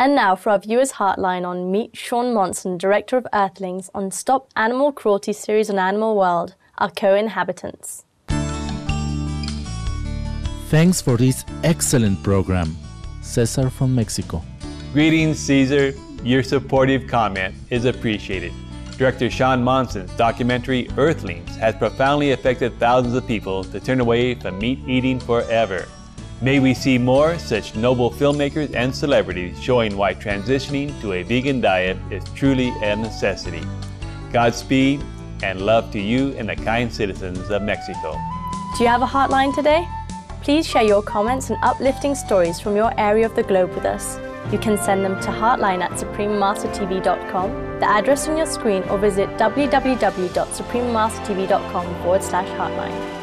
And now for our viewers' heartline on Meet Shaun Monson, Director of Earthlings, on Stop Animal Cruelty series on Animal World, our co-inhabitants. Thanks for this excellent program. Cesar from Mexico. Greetings, Cesar. Your supportive comment is appreciated. Director Shaun Monson's documentary Earthlings has profoundly affected thousands of people to turn away from meat eating forever. May we see more such noble filmmakers and celebrities showing why transitioning to a vegan diet is truly a necessity. Godspeed and love to you and the kind citizens of Mexico. Do you have a heartline today? Please share your comments and uplifting stories from your area of the globe with us. You can send them to heartline at suprememastertv.com, the address on your screen, or visit www.suprememastertv.com forward slash heartline.